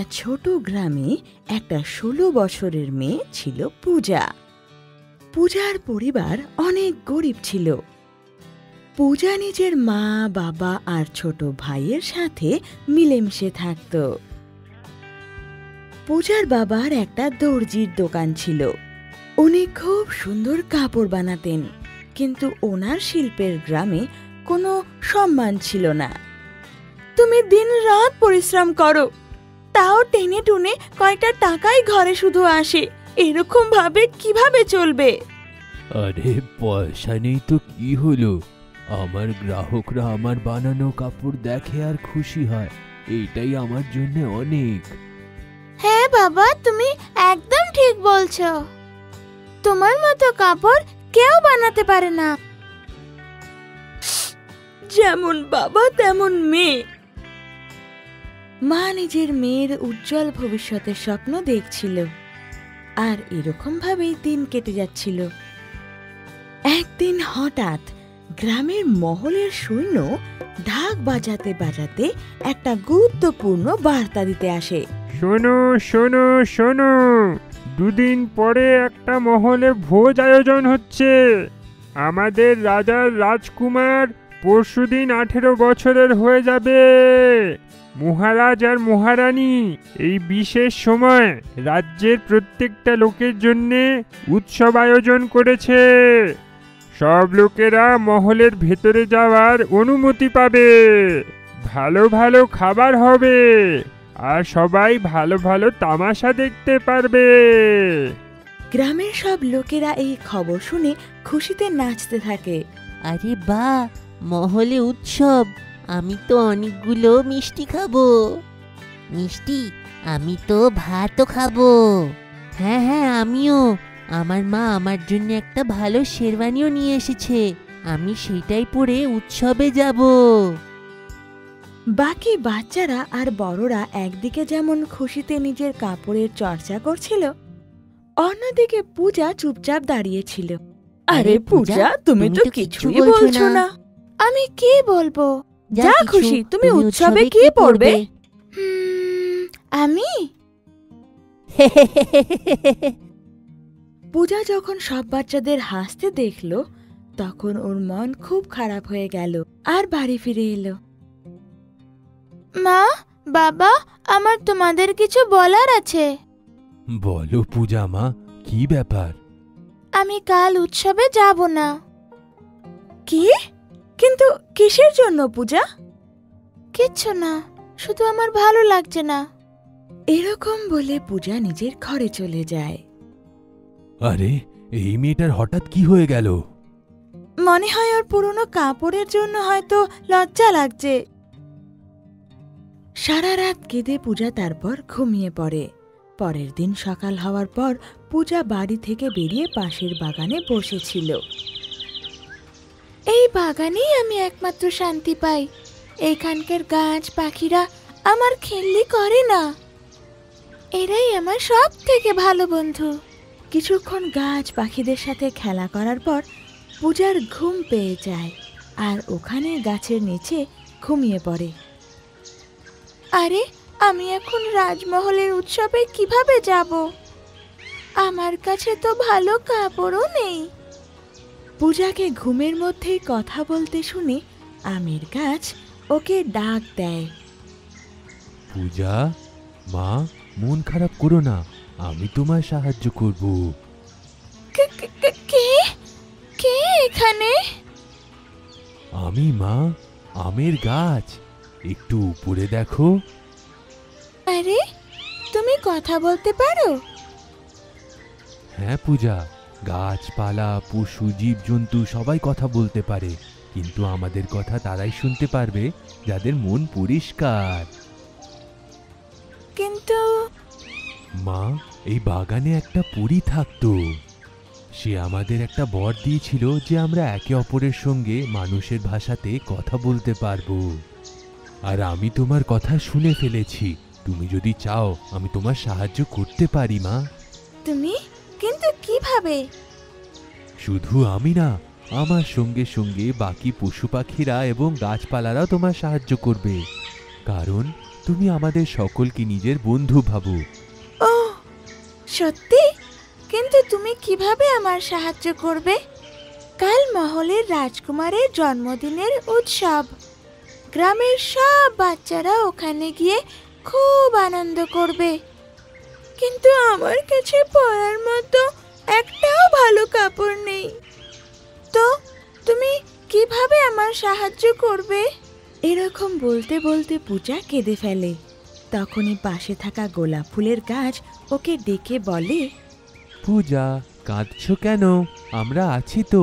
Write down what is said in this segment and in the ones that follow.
একটা ছোট গ্রামে একটা ষোলো বছরের মেয়ে ছিল পূজা। পূজার পরিবার অনেক গরিব ছিল। পূজা নিজের মা, বাবা আর ছোট ভাইয়ের সাথে মিলেমিশে থাকত। পূজার বাবার একটা দর্জির দোকান ছিল। উনি খুব সুন্দর কাপড় বানাতেন, কিন্তু ওনার শিল্পের গ্রামে কোনো সম্মান ছিল না। তুমি দিন রাত পরিশ্রম করো তাও টেনে টুনে কয়টা টাকাই ঘরে শুধু আসে। এরকম ভাবে কীভাবে চলবে? আরে পয়সা নেই তো কি হলো? আমার গ্রাহকরা আমার বানানো কাপড় দেখে আর খুশি হয়। এইটাই আমার জন্য অনেক। হ্যাঁ বাবা তুমি একদম ঠিক বলছো। তোমার মতো কাপড় কেউ বানাতে পারে না। যেমন বাবা তেমন মেয়ে। মা নিজের মেয়ের উজ্জ্বল ভবিষ্যতের স্বপ্ন দেখছিল। আর এরকম ভাবেই দিন কেটে যাচ্ছিল। একদিন হঠাৎ গ্রামের মহলের সৈন্য ঢাক বাজাতে বাজাতে একটা গুরুত্বপূর্ণ বার্তা দিতে আসে। শোনো শোনো শোনো, দুদিন পরে একটা মহলে ভোজ আয়োজন হচ্ছে। আমাদের রাজার রাজকুমার পরশুদিন আঠেরো বছরের হয়ে যাবে। মহারাজ আর মহারানী এই বিশেষ সময় রাজ্যের প্রত্যেকটা লোকের জন্যে উৎসব আয়োজন করেছে। সব লোকেরা মহলের ভেতরে যাওয়ার অনুমতি পাবে। ভালো ভালো খাবার হবে আর সবাই ভালো ভালো তামাশা দেখতে পারবে। গ্রামের সব লোকেরা এই খবর শুনে খুশিতে নাচতে থাকে। আরে বা মহলে উৎসব। আমি তো অনেকগুলো মিষ্টি খাব। মিষ্টি আমি তো ভাতও খাব। হ্যাঁ হ্যাঁ আমিও। আমার মা আমার জন্য একটা ভালো শেরওয়ানিও নিয়ে এসেছে। আমি সেটাই পরে উৎসবে যাব। বাকি বাচ্চারা আর বড়রা একদিকে যেমন খুশিতে নিজের কাপড়ের চর্চা করছিল অন্যদিকে পূজা চুপচাপ দাঁড়িয়েছিল। আরে পূজা তুমি তো কিছুই বলছো না। আমি কি বলব? যা খুশি তুমি উৎসবে কি হুম, আমি? পূজা যখন সব বাচ্চাদের হাসতে দেখল তখন ওর মন খুব খারাপ হয়ে গেল আর বাড়ি ফিরে এলো। মা বাবা আমার তোমাদের কিছু বলার আছে। বলো পূজা মা কি ব্যাপার? আমি কাল উৎসবে যাব না। কি? কিন্তু কিসের জন্য পূজা? কিচ্ছু না শুধু আমার ভালো লাগছে না। এরকম বলে পূজা নিজের ঘরে চলে যায়। আরে এই মেয়েটার হঠাৎ কি হয়ে গেল? মনে হয় ওর পুরনো কাপড়ের জন্য হয়তো লজ্জা লাগছে। সারা রাত কেঁদে পূজা তারপর ঘুমিয়ে পড়ে। পরের দিন সকাল হওয়ার পর পূজা বাড়ি থেকে বেরিয়ে পাশের বাগানে বসেছিল। এই বাগানেই আমি একমাত্র শান্তি পাই। এইখানকার গাছ পাখিরা আমার খেললি করে না। এরাই আমার সব থেকে ভালো বন্ধু। কিছুক্ষণ গাছ পাখিদের সাথে খেলা করার পর পূজার ঘুম পেয়ে যায় আর ওখানে গাছের নিচে ঘুমিয়ে পড়ে। আরে, আমি এখন রাজমহলের উৎসবে কীভাবে যাব? আমার কাছে তো ভালো কাপড়ও নেই। পূজাকে ঘুমের মধ্যেই কথা বলতে শুনে আমের গাছ ওকে ডাক দেয়। পূজা মা মন খারাপ করো না আমি তোমায় সাহায্য করব। কে- কে- এখানে? আমি মা আমের গাছ একটু উপরে দেখো। আরে তুমি কথা বলতে পারো? হ্যাঁ পূজা গাছপালা পশু জীবজন্তু সবাই কথা বলতে পারে কিন্তু আমাদের কথা তারাই শুনতে পারবে যাদের মন পরিষ্কার। কিন্তু মা এই বাগানে একটা পরী থাকতো। সে আমাদের একটা বর দিয়েছিল যে আমরা একে অপরের সঙ্গে মানুষের ভাষাতে কথা বলতে পারব। আর আমি তোমার কথা শুনে ফেলেছি। তুমি যদি চাও আমি তোমার সাহায্য করতে পারি মা। তুমি? কিন্তু কীভাবে? শুধু আমি না আমার সঙ্গে সঙ্গে বাকি পশু পাখিরা এবং গাছপালারাও তোমার সাহায্য করবে। কারণ তুমি আমাদের সকলকে নিজের বন্ধু ভাবো। ও সত্যি? কিন্তু তুমি কীভাবে আমার সাহায্য করবে? কাল মহলের রাজকুমারের জন্মদিনের উৎসব। গ্রামের সব বাচ্চারা ওখানে গিয়ে খুব আনন্দ করবে। কিন্তু আমার কাছে পরার মতো একটাও ভালো কাপড় নেই। তো তুমি কীভাবে আমার সাহায্য করবে? এরকম বলতে বলতে পূজা কেঁদে ফেলে। তখনই পাশে থাকা গোলাপ ফুলের গাছ ওকে ডেকে বলে পূজা কাঁদছো কেন? আমরা আছি তো।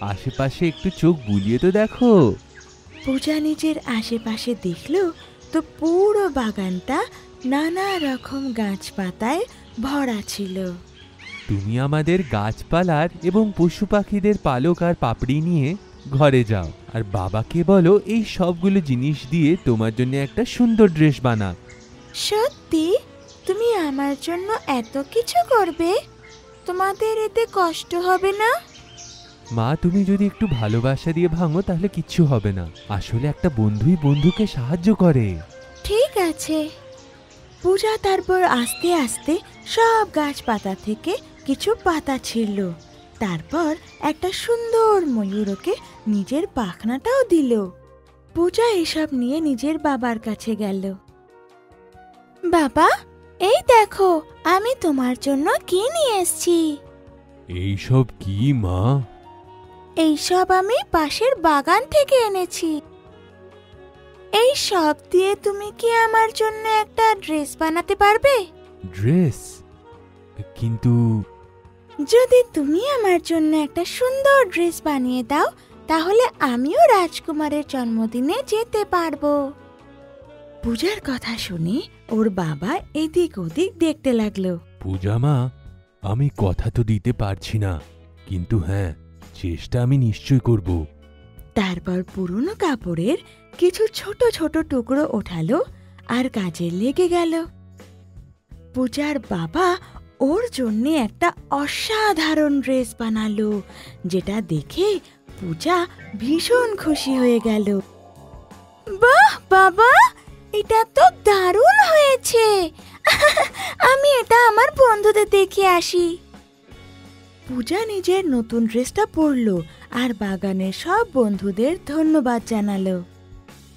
আশেপাশে একটু চোখ বুলিয়ে তো দেখো। পূজা নিজের আশেপাশে দেখল তো পুরো বাগানটা নানা রকম গাছপাতায় ভরা ছিল। তুমি আমাদের গাছপালার এবং পশু পাখিদের পালক আর পাপড়ি নিয়ে ঘরে যাও আর বাবাকে বলো এই সবগুলো জিনিস দিয়ে তোমার জন্য একটা সুন্দর ড্রেস বানা সত্যি? তুমি আমার জন্য এত কিছু করবে? তোমাদের এতে কষ্ট হবে না? মা তুমি যদি একটু ভালোবাসা দিয়ে ভাঙো তাহলে কিচ্ছু হবে না। আসলে একটা বন্ধুই বন্ধুকে সাহায্য করে। ঠিক আছে। পূজা তারপর আস্তে আস্তে সব গাছপাতা থেকে কিছু পাতা ছিঁড়ল। তারপর একটা সুন্দর ময়ূরকে নিজের পাখনাটাও দিল। পূজা এসব নিয়ে নিজের বাবার কাছে গেল। বাবা এই দেখো আমি তোমার জন্য কি নিয়ে এসেছি? এইসব কি মা? এই সব আমি পাশের বাগান থেকে এনেছি। এই সব দিয়ে তুমি কি আমার জন্য একটা ড্রেস বানাতে পারবে? ড্রেস? কিন্তু যদি তুমি আমার জন্য একটা সুন্দর ড্রেস বানিয়ে দাও তাহলে আমিও রাজকুমারের জন্মদিনে যেতে পারব। পূজার কথা শুনে ওর বাবা এদিক ওদিক দেখতে লাগল। পূজা মা আমি কথা তো দিতে পারছি না কিন্তু হ্যাঁ চেষ্টা আমি নিশ্চয় করব। তারপর পুরনো কাপড়ের কিছু ছোট ছোট টুকরো ওঠালো আর কাজে লেগে গেল। পূজার বাবা ওর জন্য একটা অসাধারণ ড্রেস বানালো, যেটা দেখে পূজা ভীষণ খুশি হয়ে গেল। বাহ, বাবা! এটা তো দারুণ হয়েছে! আমি এটা আমার বন্ধুদের দেখে আসি। পূজা নিজের নতুন ড্রেসটা পরলো আর বাগানের সব বন্ধুদের ধন্যবাদ জানালো।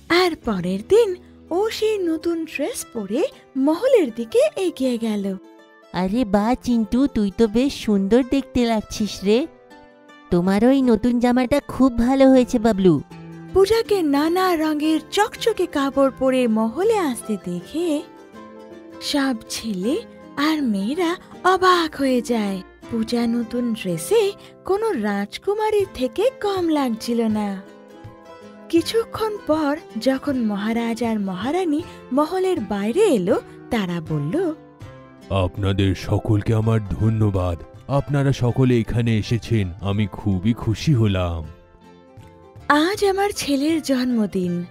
আর পরের দিন ও সেই নতুন ড্রেস পরে মহলের দিকে এগিয়ে গেল। আরে বা চিন্টু তুই তো বেশ সুন্দর দেখতে লাগছিস রে। তোমার ওই নতুন জামাটা খুব ভালো হয়েছে বাবলু। পূজাকে নানা রঙের চকচকে কাপড় পরে মহলে আসতে দেখে সব ছেলে আর মেয়েরা অবাক হয়ে যায়। পূজা নতুন ড্রেসে কোনো রাজকুমারীর থেকে কম লাগছিল না। কিছুক্ষণ পর যখন মহারাজ আর মহারানী মহলের বাইরে এলো তারা বলল আপনাদের সকলকে আমার ধন্যবাদ। আপনারা সকলে এখানে এসেছেন আমি খুবই খুশি হলাম। আজ আমার ছেলের জন্মদিন।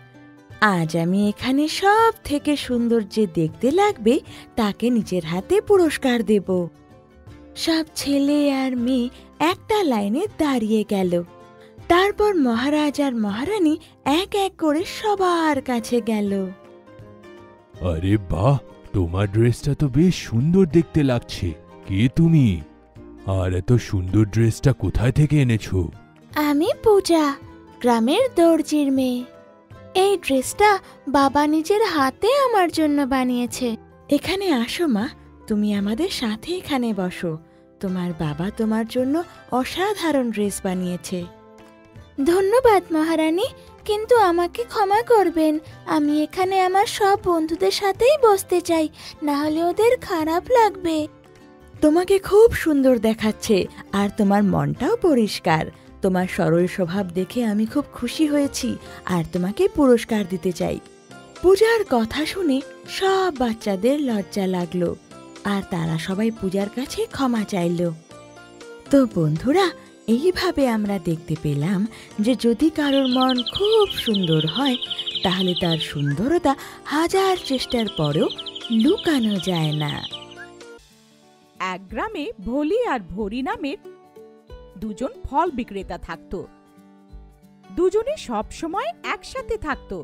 আজ আমি এখানে সব থেকে সুন্দর যে দেখতে লাগবে তাকে নিজের হাতে পুরস্কার দেব। সব ছেলে আর মেয়ে একটা লাইনে দাঁড়িয়ে গেল। তারপর মহারাজ আর মহারানী এক এক করে সবার কাছে গেল। আরে বাহ তোমার ড্রেসটা তো বেশ সুন্দর দেখতে লাগছে। কে তুমি? আর এত সুন্দর ড্রেসটা কোথায় থেকে এনেছো? আমি পূজা গ্রামের দর্জির মেয়ে। এই ড্রেসটা বাবা নিজের হাতে আমার জন্য বানিয়েছে। এখানে আসো মা তুমি আমাদের সাথে এখানে বসো। তোমার বাবা তোমার জন্য অসাধারণ ড্রেস বানিয়েছে। ধন্যবাদ মহারানী। কিন্তু আমাকে ক্ষমা করবেন। আমি এখানে আমার সব বন্ধুদের সাথেই বসতে চাই। না হলে ওদের খারাপ লাগবে। তোমাকে খুব সুন্দর দেখাচ্ছে আর তোমার মনটাও পরিষ্কার। তোমার সরল স্বভাব দেখে আমি খুব খুশি হয়েছি আর তোমাকে পুরস্কার দিতে চাই। পূজার কথা শুনে সব বাচ্চাদের লজ্জা লাগল। আর তারা সবাই পূজার কাছে ক্ষমা চাইল। তো বন্ধুরা, এইভাবে আমরা দেখতে পেলাম যে যদি কারোর মন খুব সুন্দর হয়, তাহলে তার সুন্দরতা হাজার চেষ্টার পরেও লুকানো যায় না। এক গ্রামে ভোলি আর ভরি নামের দুজন ফল বিক্রেতা থাকত। দুজনে সব সময় একসাথে থাকত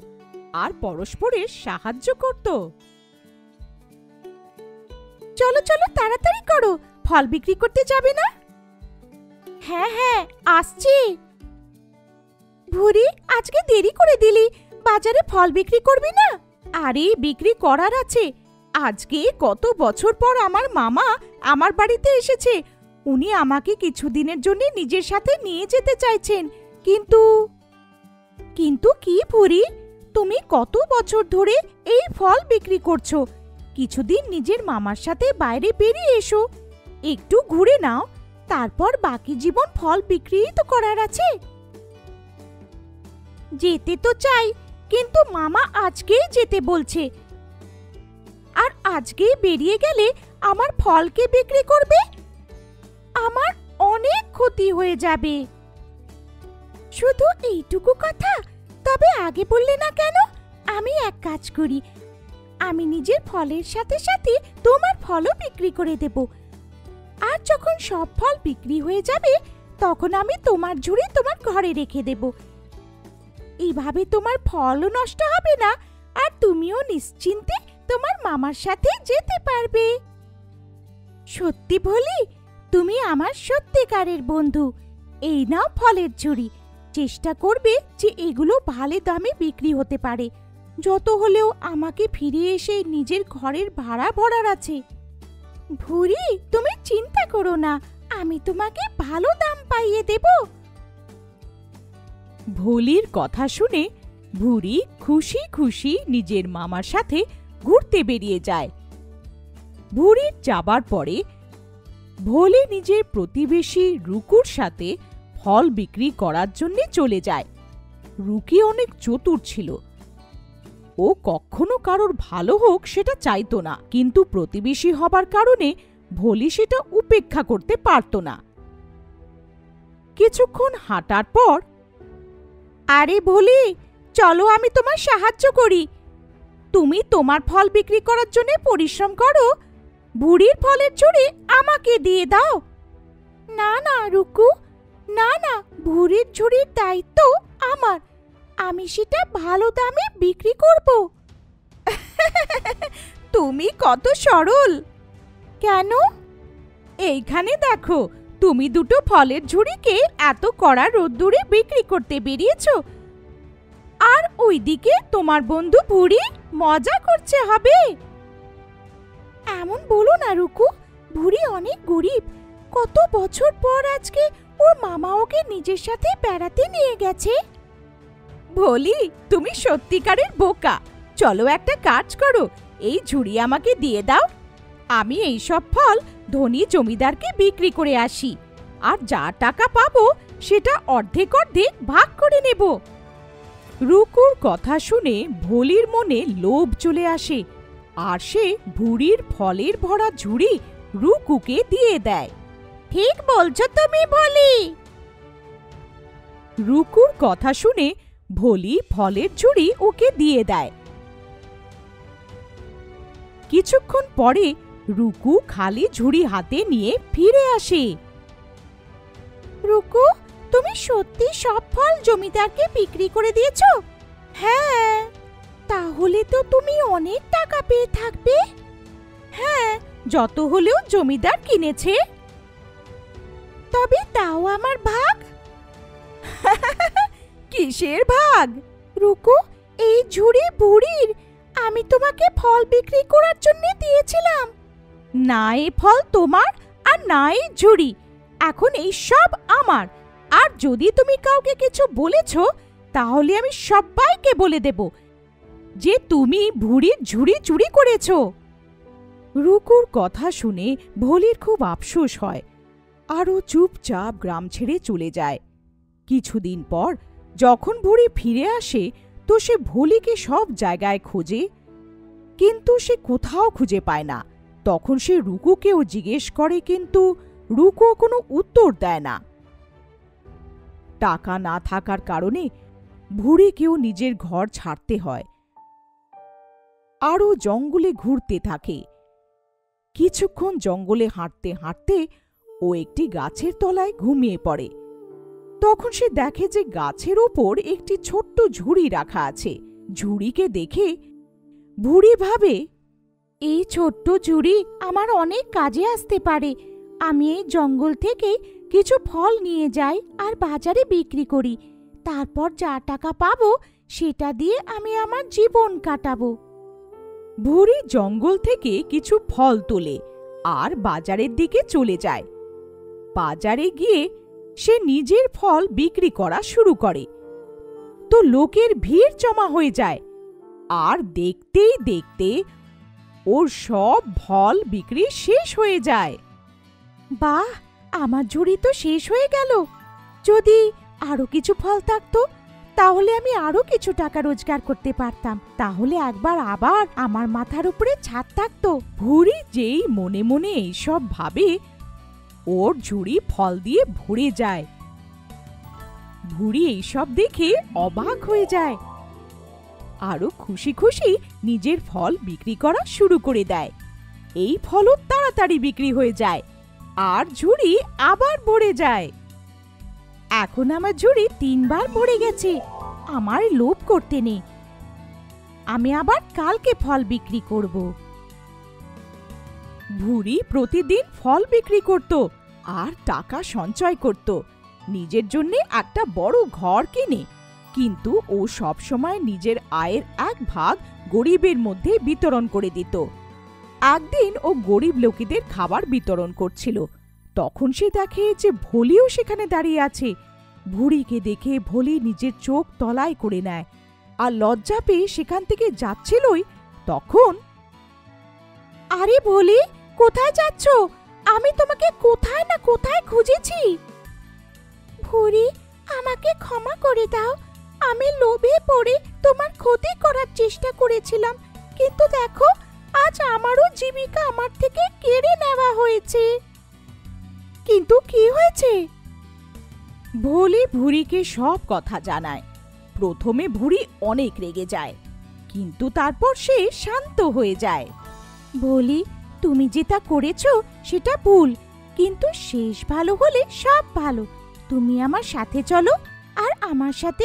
আর পরস্পরের সাহায্য করত। চলো চলো, তাড়াতাড়ি করো। ফল বিক্রি করতে যাবে না? হ্যাঁ হ্যাঁ আসছি। ভুরি, আজকে দেরি করে দিলি। বাজারে ফল বিক্রি করবি না? আরে, বিক্রি করার আছে। আজকে কত বছর পর আমার মামা আমার বাড়িতে এসেছে। উনি আমাকে কিছুদিনের জন্য নিজের সাথে নিয়ে যেতে চাইছেন। কিন্তু কিন্তু কি ভুরি? তুমি কত বছর ধরে এই ফল বিক্রি করছ? কিছুদিন নিজের মামার সাথে বাইরে বেরিয়ে এসো। একটু ঘুরে নাও, তারপর বাকি জীবন ফল বিক্রিই তো করার আছে। যেতে তো চাই, কিন্তু মামা আজকেই যেতে বলছে। আর আজকেই বেরিয়ে গেলে আমার ফলকে বিক্রি করবে? আমার অনেক ক্ষতি হয়ে যাবে। শুধু এইটুকু কথা? তবে আগে বললে না কেন? আমি এক কাজ করি আমি নিজের ফলের সাথে সাথে তোমার ফলও বিক্রি করে দেব। আর যখন সব ফল বিক্রি হয়ে যাবে, তখন আমি তোমার ঝুড়ি তোমার ঘরে রেখে দেব। এইভাবে তোমার ফলও নষ্ট হবে না, আর তুমিও নিশ্চিন্তে তোমার মামার সাথে যেতে পারবে। সত্যি বলি, তুমি আমার সত্যিকারের বন্ধু। এই নাও ফলের ঝুড়ি। চেষ্টা করবে যে এগুলো ভালো দামে বিক্রি হতে পারে। যত হলেও আমাকে ফিরে এসে নিজের ঘরের ভাড়া ভরার আছে। ভুরি, তুমি চিন্তা করো না, আমি তোমাকে ভালো দাম পাইয়ে দেব। ভুলির কথা শুনে ভুরি খুশি খুশি নিজের মামার সাথে ঘুরতে বেরিয়ে যায়। ভুরির যাবার পরে ভোলে নিজের প্রতিবেশী রুকুর সাথে ফল বিক্রি করার জন্য চলে যায়। রুকি অনেক চতুর ছিল ও কখনো কারোর ভালো হোক সেটা চাইতো না, কিন্তু প্রতিবেশী হবার কারণে ভলি সেটা উপেক্ষা করতে পারত না। কিছুক্ষণ হাঁটার পর, আরে ভলি, চলো আমি তোমার সাহায্য করি। তুমি তোমার ফল বিক্রি করার জন্য পরিশ্রম করো বুড়ির ফলের ঝুড়ি আমাকে দিয়ে দাও। না না, রুকু, না না, ভুড়ির ঝুড়ির দায়িত্ব আমার। আমি সেটা ভালো দামে বিক্রি করব। তুমি কত সরল। কেন? এইখানে দেখো, তুমি দুটো ফলের ঝুড়িকে এত কড়া রোদ্দুরে বিক্রি করতে বেরিয়েছ। আর ওইদিকে তোমার বন্ধু ভুড়ি মজা করছে হবে। এমন বলো না, রুকু। ভুড়ি অনেক গরিব। কত বছর পর আজকে ওর মামা ওকে নিজের সাথে বেড়াতে নিয়ে গেছে? বলি তুমি সত্যিকারের বোকা। চলো একটা কাজ করো, এই ঝুড়ি আমাকে দিয়ে দাও। আমি এই সব ফল ধনী জমিদারকে বিক্রি করে আসি। আর যা টাকা পাবো, সেটা অর্ধেক অর্ধেক ভাগ করে নেব। রুকুর কথা শুনে ভোলির মনে লোভ চলে আসে, আর সে ভুড়ির ফলের ভরা ঝুড়ি রুকুকে দিয়ে দেয়। ঠিক বলছো তুমি, ভোলি। রুকুর কথা শুনে ভোলি, ফলের ঝুড়ি ওকে দিয়ে দেয়। কিছুক্ষণ পরে রুকু খালি ঝুড়ি হাতে নিয়ে ফিরে আসে। রুকু, তুমি সত্যি সব ফল জমিদারকে বিক্রি করে দিয়েছ? হ্যাঁ তাহলে তো তুমি অনেক টাকা পেয়ে থাকবে। হ্যাঁ যত হলেও জমিদার কিনেছে। তবে তাও আমার ভাগ। কিসের ভাগ? রুকু, এই ঝুড়ি বুড়ির আমি তোমাকে ফল বিক্রি করার জন্য দিয়েছিলাম। না এ ফল তোমার আর না এই ঝুড়ি। এখন এই সব আমার। আর যদি তুমি কাউকে কিছু বলেছ, তাহলে আমি সবাইকে বলে দেব যে তুমি ভুড়ির ঝুড়ি চুরি করেছ। রুকুর কথা শুনে ভোলির খুব আফসোস হয়। আরও চুপচাপ গ্রাম ছেড়ে চলে যায়। কিছুদিন পর যখন ভুড়ি ফিরে আসে, তো সে ভোলিকে সব জায়গায় খোঁজে, কিন্তু সে কোথাও খুঁজে পায় না। তখন সে রুকুকেও জিজ্ঞেস করে, কিন্তু রুকু কোনো উত্তর দেয় না। টাকা না থাকার কারণে ভুড়িকেও নিজের ঘর ছাড়তে হয়। আরও জঙ্গলে ঘুরতে থাকে। কিছুক্ষণ জঙ্গলে হাঁটতে হাঁটতে ও একটি গাছের তলায় ঘুমিয়ে পড়ে। তখন সে দেখে যে গাছের ওপর একটি ছোট্ট ঝুড়ি রাখা আছে। ঝুড়িকে দেখে ভুড়ি ভাবে, এই ছোট্ট ঝুড়ি আমার অনেক কাজে আসতে পারে। আমি এই জঙ্গল থেকে কিছু ফল নিয়ে যাই আর বাজারে বিক্রি করি। তারপর যা টাকা পাবো সেটা দিয়ে আমি আমার জীবন কাটাবো। ভুড়ি জঙ্গল থেকে কিছু ফল তোলে আর বাজারের দিকে চলে যায়। বাজারে গিয়ে সে নিজের ফল বিক্রি করা শুরু করে। তো লোকের ভিড় জমা হয়ে যায়। আর দেখতেই দেখতে ওর সব ফল বিক্রি শেষ হয়ে যায়। বাহ, আমার ঝুড়ি তো শেষ হয়ে গেল। যদি আরও কিছু ফল থাকতো, তাহলে আমি আরও কিছু টাকা রোজগার করতে পারতাম। তাহলে একবার আবার আমার মাথার উপরে ছাদ থাকতো। ভুরি যেই মনে মনে এইসব ভাবে ওর ঝুড়ি ফল দিয়ে ভরে যায়। ভুড়ি এইসব দেখে অবাক হয়ে যায়। আরও খুশি খুশি নিজের ফল বিক্রি করা শুরু করে দেয়। এই ফলও তাড়াতাড়ি বিক্রি হয়ে যায় আর ঝুড়ি আবার ভরে যায়। এখন আমার ঝুড়ি তিনবার ভরে গেছে আমার লোভ করতে নেই। আমি আবার কালকে ফল বিক্রি করব। ভুড়ি প্রতিদিন ফল বিক্রি করত আর টাকা সঞ্চয় করত। নিজের জন্য একটা বড় ঘর কিনে। কিন্তু ও সব সময় নিজের আয়ের এক ভাগ গরিবের মধ্যে বিতরণ করে দিত। একদিন ও গরিব লোকেদের খাবার বিতরণ করছিল। তখন সে দেখে যে ভলিও সেখানে দাঁড়িয়ে আছে। ভুড়িকে দেখে ভলি নিজের চোখ তলায় করে নেয় আর লজ্জা পেয়ে সেখান থেকে যাচ্ছিলই তখন। আরে ভলি কোথায় যাচ্ছ? আমি তোমাকে কোথায় না কোথায় খুঁজেছি? ভুরি আমাকে ক্ষমা করে দাও। আমি লোভে পড়ে তোমার ক্ষতি করার চেষ্টা করেছিলাম কিন্তু দেখো আজ আমারও জীবিকা আমার থেকে কেড়ে নেওয়া হয়েছে। কিন্তু কি হয়েছে? ভোলি ভুরিকে সব কথা জানায়। প্রথমে ভুরি অনেক রেগে যায় কিন্তু তারপর সে শান্ত হয়ে যায়। বলি তুমি যেটা করেছ সেটা ভুল। কিন্তু শেষ ভালো হলে সব ভালো। তুমি আমার সাথে চলো আর আমার সাথে,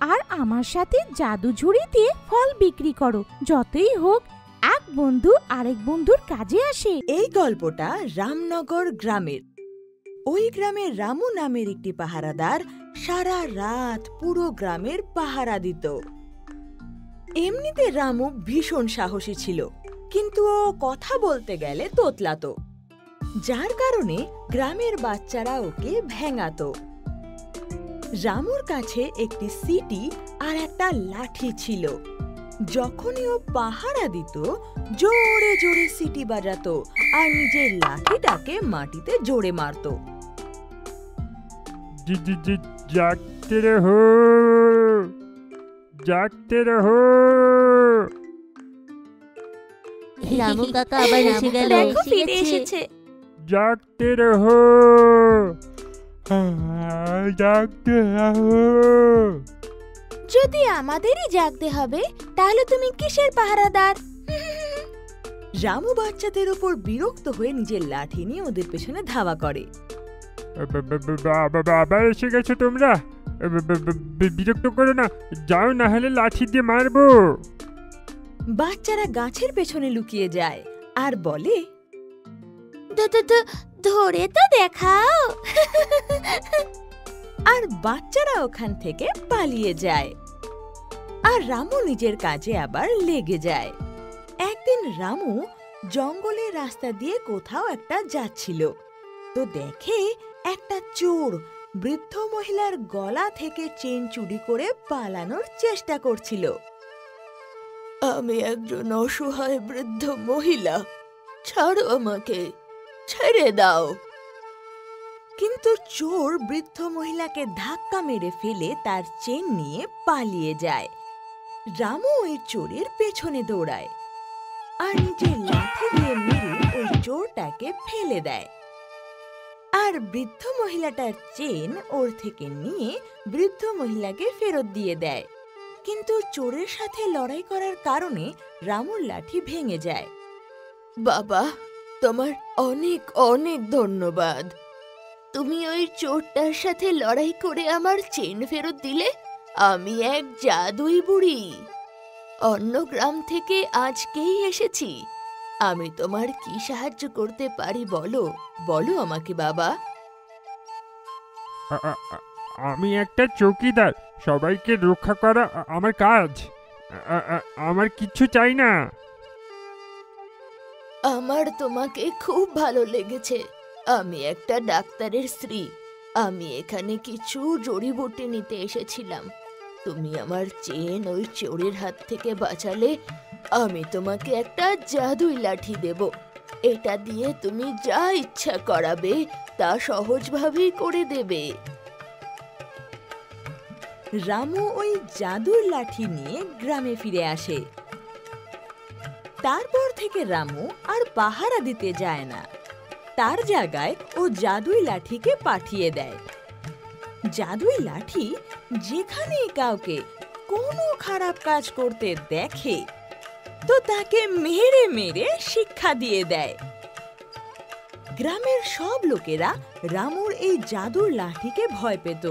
আর আমার সাথে জাদু ঝুড়ি দিয়ে ফল বিক্রি করো। যতই হোক, এক বন্ধু আরেক বন্ধুর কাজে আসে। এই গল্পটা রামনগর গ্রামের। ওই গ্রামে রামু নামের একটি পাহারাদার সারা রাত পুরো গ্রামের পাহারা দিত। এমনিতে রামু ভীষণ সাহসী ছিল, কিন্তু ও কথা বলতে গেলে তোতলাতো। যার কারণে গ্রামের বাচ্চারা ওকে ভেঙাতো। রামুর কাছে একটি সিটি আর একটা লাঠি ছিল। যখনই ও পাহারা দিত, জোরে জোরে সিটি বাজাতো আর নিজের লাঠিটাকে মাটিতে জোরে মারতো। জি- জি- জি- জাগতে রহো রামু কাকা আবার এসে গেল। দেখো ফিরে এসেছে। জাগতে রহো আহ, জাগতে রহো যদি আমাদেরই জাগতে হবে তাহলে তুমি কিসের পাহারাদার? রামু বাচ্চাদের উপর বিরক্ত হয়ে নিজের লাঠি নিয়ে ওদের পেছনে ধাওয়া করে। বা- বা- বা- বা- বা- বা- আবার এসে গেছো তোমরা? বিরক্ত করো না যাও না হলে লাঠি দিয়ে মারবো। বাচ্চারা গাছের পেছনে লুকিয়ে যায় আর বলে দ- দ- দ- ধরে তো দেখাও। আর বাচ্চারা ওখান থেকে পালিয়ে যায়। আর রামু নিজের কাজে আবার লেগে যায়। একদিন রামু জঙ্গলের রাস্তা দিয়ে কোথাও একটা যাচ্ছিল। তো দেখে একটা চোর বৃদ্ধ মহিলার গলা থেকে চেন চুরি করে পালানোর চেষ্টা করছিল। আমি একজন অসহায় বৃদ্ধ মহিলা। ছাড়ো আমাকে। ছেড়ে দাও। কিন্তু চোর বৃদ্ধ মহিলাকে ধাক্কা মেরে ফেলে তার চেন নিয়ে পালিয়ে যায়। রামু ওই চোরের পেছনে দৌড়ায়। আর নিজের লাঠি দিয়ে মেরে ওই চোরটাকে ফেলে দেয়। আর বৃদ্ধ মহিলাটার চেন ওর থেকে নিয়ে বৃদ্ধ মহিলাকে ফেরত দিয়ে দেয়। কিন্তু চোরের সাথে লড়াই করার কারণে রামুর লাঠি ভেঙে যায়। বাবা, তোমার অনেক অনেক ধন্যবাদ। তুমি ওই চোরটার সাথে লড়াই করে আমার চেন ফেরত দিলে আমি এক জাদুই বুড়ি। অন্য গ্রাম থেকে আজকেই এসেছি। আমি তোমার কি সাহায্য করতে পারি বলো? বলো আমাকে বাবা। আ- আ- আ- আমি একটা চৌকিদার। সবাইকে রক্ষা করা আ- আমার কাজ। আ- আ- আমার কিচ্ছু চাই না। আমার তোমাকে খুব ভালো লেগেছে। আমি একটা ডাক্তারের স্ত্রী। আমি এখানে কিছু জড়িবুটি নিতে এসেছিলাম। তুমি আমার চেন ওই চোরের হাত থেকে বাঁচালে আমি তোমাকে একটা জাদুই লাঠি দেব। এটা দিয়ে তুমি যা ইচ্ছা করাবে, তা সহজভাবেই করে দেবে। রামু ওই জাদুর লাঠি নিয়ে গ্রামে ফিরে আসে। তারপর থেকে রামু আর পাহারা দিতে যায় না। তার জায়গায় ও জাদুই লাঠিকে পাঠিয়ে দেয়। জাদুই লাঠি যেখানেই কাউকে কোনো খারাপ কাজ করতে দেখে, তো তাকে মেরে মেরে শিক্ষা দিয়ে দেয়। গ্রামের সব লোকেরা রামুর এই জাদুর লাঠিকে ভয় পেত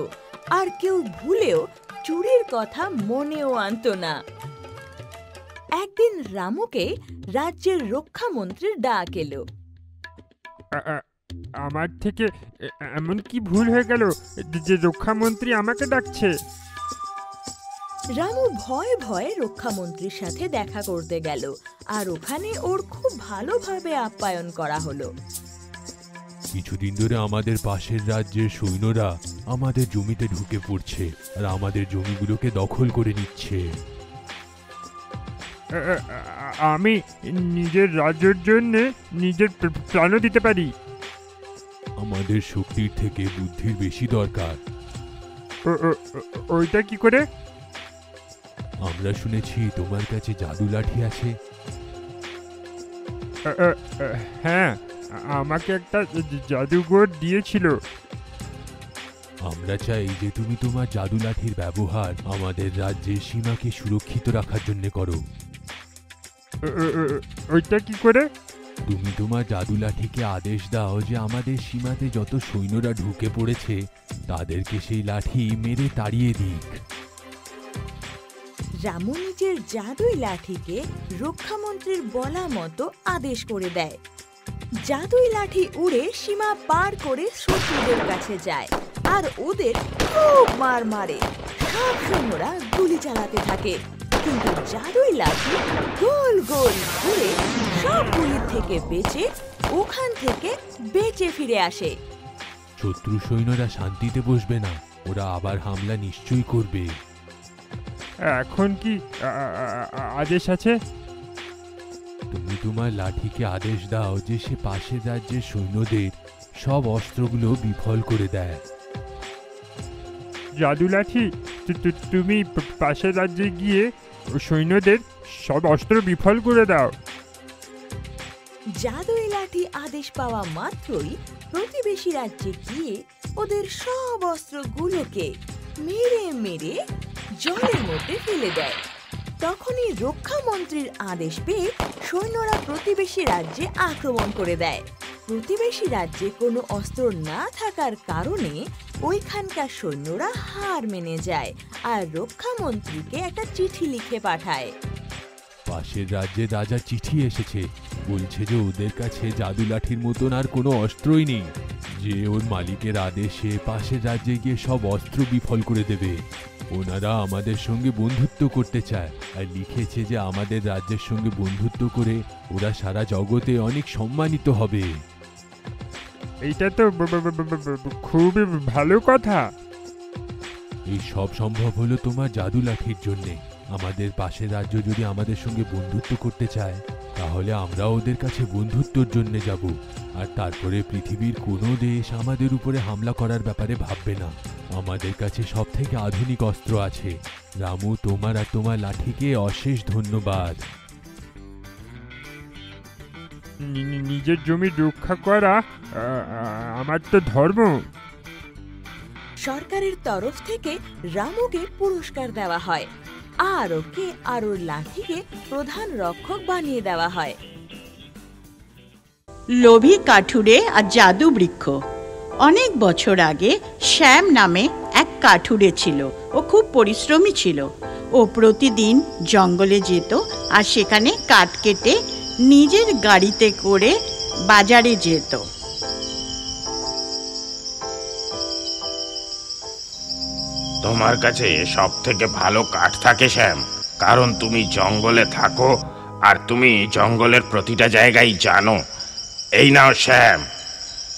আর কেউ ভুলেও চুরির কথা মনেও আনতো না। একদিন রামুকে রাজ্যের রক্ষামন্ত্রীর ডাক এলো। আমার থেকে এমন কি ভুল হয়ে গেল যে- রক্ষামন্ত্রী আমাকে ডাকছে? রামু ভয়ে ভয়ে রক্ষামন্ত্রীর সাথে দেখা করতে গেল আর ওখানে ওর খুব ভালোভাবে আপ্যায়ন করা হলো। কিছুদিন ধরে আমাদের পাশের রাজ্যের সৈন্যরা আমাদের জমিতে ঢুকে পড়ছে আর আমাদের জমিগুলোকে দখল করে নিচ্ছে। আমি নিজের রাজ্যের জন্য নিজের প্রাণও দিতে পারি। আমাদের শক্তির থেকে বুদ্ধির বেশি দরকার। ওইটা কি করে? আমরা শুনেছি তোমার কাছে জাদু লাঠি আছে। হ্যাঁ আমাকে একটা জাদুঘর দিয়েছিল। আমরা চাই যে তুমি তোমার জাদু লাঠির ব্যবহার আমাদের রাজ্যের সীমাকে সুরক্ষিত রাখার জন্য করো। ওইটা কি করে? তুমি তোমার জাদু লাঠিকে আদেশ দাও যে আমাদের সীমাতে যত সৈন্যরা ঢুকে পড়েছে, তাদেরকে সেই লাঠি মেরে তাড়িয়ে দিক। রামু নিজের জাদুই লাঠিকে রক্ষামন্ত্রীর বলা মতো আদেশ করে দেয়। জাদুই লাঠি উড়ে সীমা পার করে শত্রুদের কাছে যায়, আর ওদের খুব মার মারে। সব সৈন্যরা গুলি চালাতে থাকে। কিন্তু জাদুই লাঠি গোল গোল ঘুরে সব গুলির থেকে বেঁচে ওখান থেকে বেঁচে ফিরে আসে। শত্রু সৈন্যরা শান্তিতে বসবে না ওরা আবার হামলা নিশ্চয়ই করবে। এখন কি আদেশ আছে? তুমি তোমার লাঠিকে আদেশ দাও যে সে পাশের রাজ্যের সৈন্যদের সব অস্ত্রগুলো বিফল করে দেয়। জাদু লাঠি তুমি পাশের রাজ্যে গিয়ে সৈন্যদের সব অস্ত্র বিফল করে দাও। জাদুই লাঠি আদেশ পাওয়া মাত্রই প্রতিবেশী রাজ্যে গিয়ে ওদের সব অস্ত্রগুলোকে মেরে মেরে জলের মধ্যে ফেলে দেয়। তখনই রক্ষামন্ত্রীর আদেশ পেয়ে সৈন্যরা প্রতিবেশী রাজ্যে আক্রমণ করে দেয়। প্রতিবেশী রাজ্যে কোনো অস্ত্র না থাকার কারণে ওইখানকার সৈন্যরা হার মেনে যায় আর রক্ষামন্ত্রীকে একটা চিঠি লিখে পাঠায়। পাশের রাজ্যে রাজা চিঠি এসেছে। বলছে যে ওদের কাছে জাদু লাঠির মতন আর কোনো অস্ত্রই নেই। যে ওর মালিকের আদেশে পাশের রাজ্যে গিয়ে সব অস্ত্র বিফল করে দেবে। ওনারা আমাদের সঙ্গে বন্ধুত্ব করতে চায় আর লিখেছে যে আমাদের রাজ্যের সঙ্গে বন্ধুত্ব করে ওরা সারা জগতে অনেক সম্মানিত হবে। এইটা তো খুবই ভালো কথা। এই সব সম্ভব হলো তোমার জাদু লাঠির জন্যে। আমাদের পাশের রাজ্য যদি আমাদের সঙ্গে বন্ধুত্ব করতে চায়, তাহলে আমরা ওদের কাছে বন্ধুত্বর জন্য যাব। আর তারপরে পৃথিবীর কোনো দেশ আমাদের উপরে হামলা করার ব্যাপারে ভাববে না। আমাদের কাছে সব থেকে আধুনিক অস্ত্র আছে। রামু, তোমার আর তোমার লাঠিকে অশেষ ধন্যবাদ। নিজের জমি রক্ষা করা আমার তো ধর্ম। সরকারের তরফ থেকে রামুকে পুরস্কার দেওয়া হয় আর ওকে আর ওর লাঠিকে প্রধান রক্ষক বানিয়ে দেওয়া হয়। লোভী কাঠুরে আর জাদু বৃক্ষ। অনেক বছর আগে শ্যাম নামে এক কাঠুরে ছিল ও খুব পরিশ্রমী ছিল। ও প্রতিদিন জঙ্গলে যেত আর সেখানে কাঠ কেটে নিজের গাড়িতে করে বাজারে যেত। তোমার কাছে সব থেকে ভালো কাঠ থাকে শ্যাম। কারণ তুমি জঙ্গলে থাকো আর তুমি জঙ্গলের প্রতিটা জায়গায় জানো। এই নাও শ্যাম।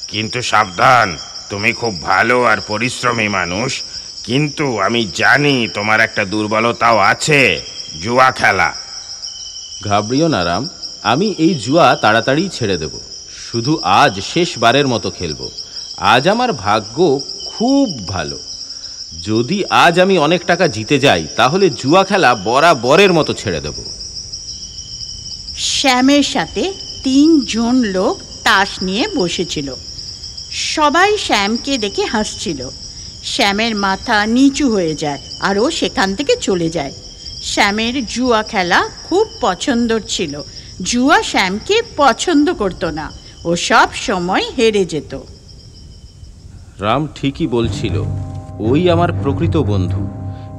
কিন্তু সাবধান তুমি খুব ভালো আর পরিশ্রমী মানুষ। কিন্তু আমি জানি তোমার একটা দুর্বলতাও আছে জুয়া খেলা। ঘাবড়িও না রাম। আমি এই জুয়া তাড়াতাড়ি ছেড়ে দেব। শুধু আজ শেষবারের মতো খেলব। আজ আমার ভাগ্য খুব ভালো। যদি আজ আমি অনেক টাকা জিতে যাই, তাহলে জুয়া খেলা বরাবরের মতো ছেড়ে দেব। শ্যামের সাথে তিনজন লোক তাস নিয়ে বসেছিল। সবাই শ্যামকে দেখে হাসছিল। শ্যামের মাথা নিচু হয়ে যায় আর ও সেখান থেকে চলে যায়। শ্যামের জুয়া খেলা খুব পছন্দর ছিল। জুয়া শ্যামকে পছন্দ করতো না। ও সব সময় হেরে যেত। রাম ঠিকই বলছিল ওই আমার প্রকৃত বন্ধু।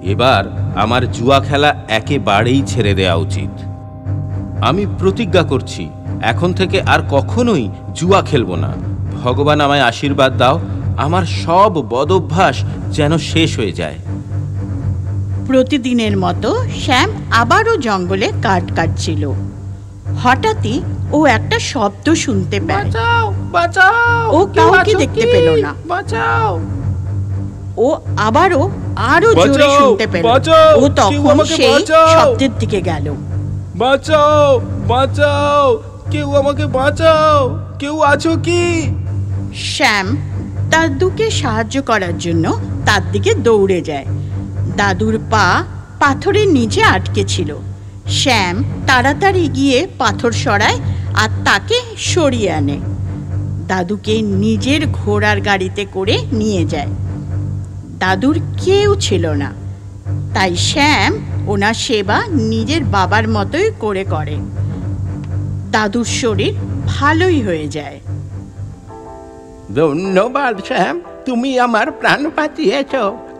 এবার আমার জুয়া খেলা একেবারেই ছেড়ে দেওয়া উচিত। আমি প্রতিজ্ঞা করছি এখন থেকে আর কখনোই জুয়া খেলব না। ভগবান আমায় আশীর্বাদ দাও আমার সব বদভ্যাস যেন শেষ হয়ে যায়। প্রতিদিনের মতো শ্যাম আবারও জঙ্গলে কাঠ কাটছিল। হঠাৎই ও একটা শব্দ শুনতে ও কাউকে দেখতে পেল না। বাঁচাও। ও আবারও আরও জোরে শুনতে পেল। ও তখন সেই শব্দের দিকে গেল। বাঁচাও বাঁচাও কেউ আমাকে বাঁচাও কেউ আছো কি? শ্যাম দাদুকে সাহায্য করার জন্য তার দিকে দৌড়ে যায়। দাদুর পা পাথরের নিচে আটকে ছিল। শ্যাম তাড়াতাড়ি গিয়ে পাথর সরায় আর তাকে সরিয়ে আনে। দাদুকে নিজের ঘোড়ার গাড়িতে করে নিয়ে যায়। দাদুর কেউ ছিল না। তাই শ্যাম ওনার সেবা নিজের বাবার মতোই করে করে। দাদুর শরীর ভালোই হয়ে যায়। ধন্যবাদ শ্যাম, তুমি আমার প্রাণ বাঁচিয়েছ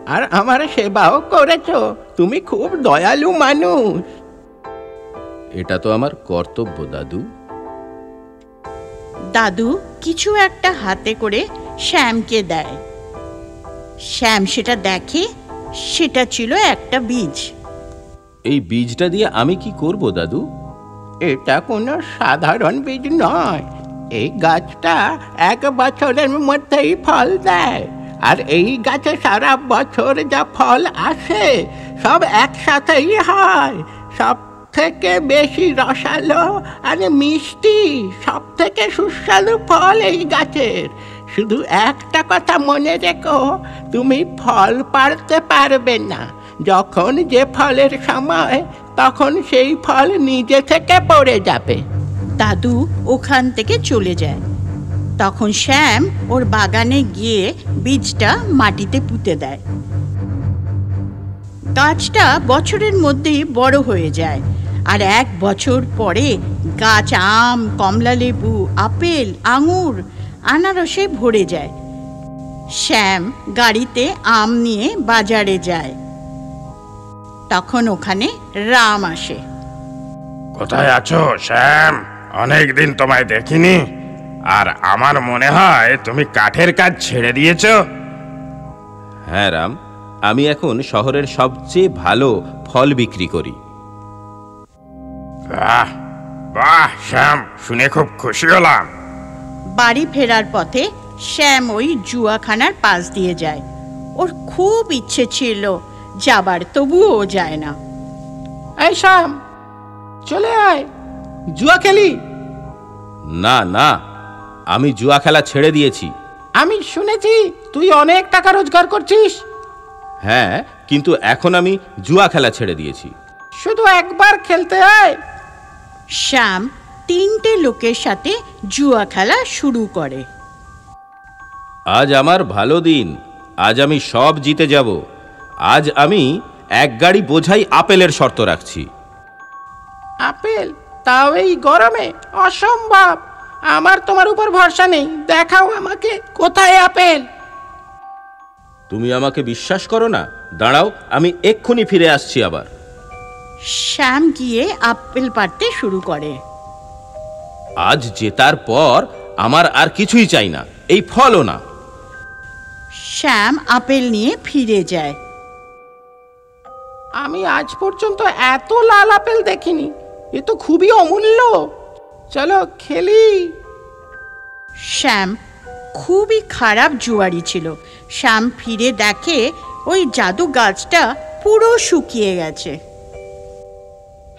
আর আমার সেবাও করেছ। তুমি খুব দয়ালু মানুষ। এটা তো আমার কর্তব্য দাদু। দাদু কিছু একটা হাতে করে শ্যামকে দেয়। শ্যাম সেটা দেখে সেটা ছিল একটা বীজ। এই বীজটা দিয়ে আমি কি করব দাদু? এটা কোনো সাধারণ বীজ নয়। এই গাছটা এক বছরের মধ্যেই ফল দেয়। আর এই গাছে সারা বছর যা ফল আসে সব একসাথেই হয়। সব থেকে বেশি রসালো আর মিষ্টি সব থেকে সুস্বাদু ফল এই গাছের। শুধু একটা কথা মনে রেখো, তুমি ফল পারতে পারবে না। যখন যে ফলের সময়, তখন সেই ফল নিজে থেকে পড়ে যাবে। দাদু ওখান থেকে চলে যায়। তখন শ্যাম ওর বাগানে গিয়ে বীজটা মাটিতে পুঁতে দেয়। গাছটা বছরের মধ্যেই বড় হয়ে যায়। আর এক বছর পরে গাছ আম কমলা লেবু আপেল আঙুর আনারসে ভরে যায়। শ্যাম গাড়িতে আম নিয়ে বাজারে যায়। তখন ওখানে রাম আসে। কোথায় আছো শ্যাম? অনেক দিন তোমায় দেখিনি। আর আমার মনে হয় তুমি কাঠের কাজ ছেড়ে দিয়েছ। হ্যাঁ রাম। আমি এখন শহরের সবচেয়ে ভালো ফল বিক্রি করি। বাহ বাহ শ্যাম শুনে খুব খুশি হলাম। বাড়ি ফেরার পথে শ্যাম ওই জুয়াখানার পাশ দিয়ে যায়। ওর খুব ইচ্ছে ছিল যাবার তবুও ও যায় না। এই শাম চলে আয়। জুয়া খেলি? না না আমি জুয়া খেলা ছেড়ে দিয়েছি। আমি শুনেছি তুই অনেক টাকা রোজগার করছিস। হ্যাঁ কিন্তু এখন আমি জুয়া খেলা ছেড়ে দিয়েছি। শুধু একবার খেলতে আয়। শ্যাম তিনটে লোকের সাথে জুয়া খেলা শুরু করে। আজ আমার ভালো দিন। আজ আমি সব জিতে যাব। আজ আমি এক গাড়ি বোঝাই আপেলের শর্ত রাখছি। আপেল? তাও এই গরমে? অসম্ভব। আমার তোমার উপর ভরসা নেই। দেখাও আমাকে কোথায় আপেল? তুমি আমাকে বিশ্বাস করো না? দাঁড়াও আমি এক্ষুনি ফিরে আসছি আবার। শ্যাম গিয়ে আপেল পাড়তে শুরু করে। আজ জেতার পর আমার আর কিছুই চাই না এই ফলও না। শ্যাম আপেল নিয়ে ফিরে যায়। আমি আজ পর্যন্ত এত লাল আপেল দেখিনি এ তো খুবই অমূল্য। চলো খেলি। শ্যাম খুবই খারাপ জুয়ারি ছিল। শ্যাম ফিরে দেখে ওই জাদু গাছটা পুরো শুকিয়ে গেছে।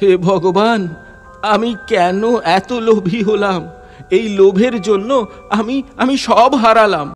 হে ভগবান আমি কেন এত লোভী হলাম? এই লোভের জন্য আমি আমি সব হারালাম।